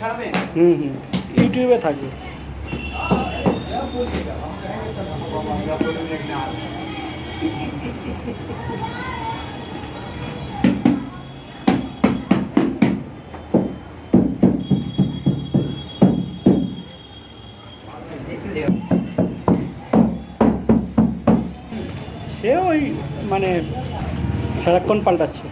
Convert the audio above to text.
ছাড়বেন হুম হুম। ইউটিউবে থাকবে। সে ওই মানে সারাক্ষণ পাল্টাচ্ছে।